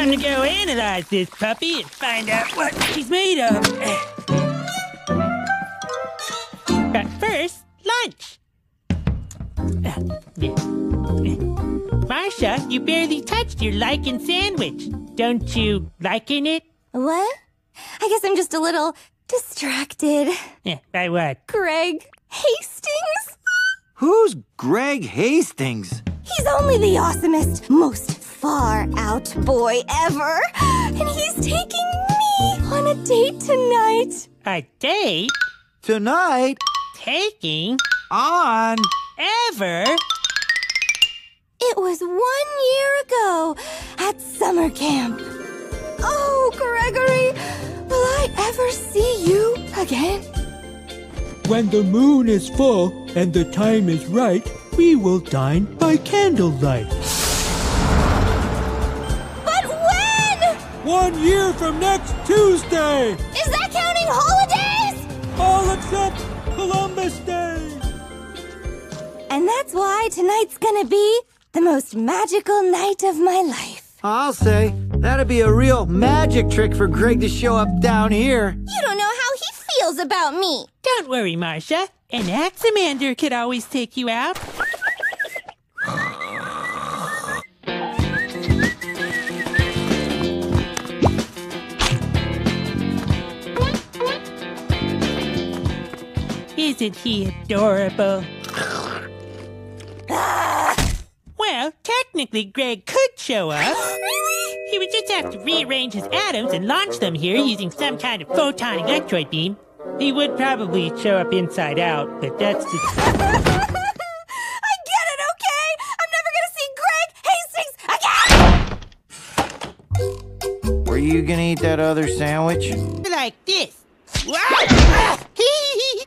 Time to go analyze this puppy and find out what she's made of. But first, lunch. Marcia, you barely touched your lichen sandwich. Don't you liken it? What? I guess I'm just a little distracted. Eh, by what? Greg Hastings? Who's Greg Hastings? He's only the awesomest, most far out boy ever. And he's taking me on a date tonight. A date? Tonight? Taking? On? Ever? It was one year ago at summer camp. Oh, Gregory, will I ever see you again? When the moon is full and the time is right, we will dine by candlelight. One year from next Tuesday! Is that counting holidays? All except Columbus Day! And that's why tonight's gonna be the most magical night of my life. I'll say. That'd be a real magic trick for Greg to show up down here. You don't know how he feels about me. Don't worry, Marcia. An Axamander could always take you out. Isn't he adorable? well, technically, Greg could show up. really? He would just have to rearrange his atoms and launch them here using some kind of photon electroid beam. He would probably show up inside out, but that's just. I get it, okay? I'm never gonna see Greg Hastings again! Were you gonna eat that other sandwich? like this.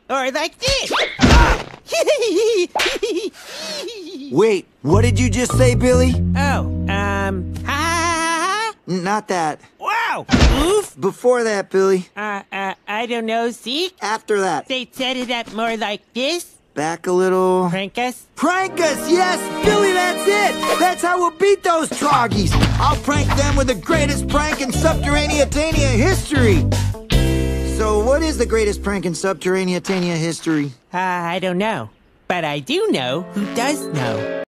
Or like this. Wait, what did you just say, Billy? oh, um, ha ha ha Not that. Wow. Oof. Before that, Billy. Uh, uh, I don't know. See? After that. They set it up more like this. Back a little. Prank us. Prank us, yes! Billy, that's it! That's how we'll beat those troggies! I'll prank them with the greatest prank in Subterranea history! What is the greatest prank in Subterranea history? Uh, I don't know. But I do know who does know.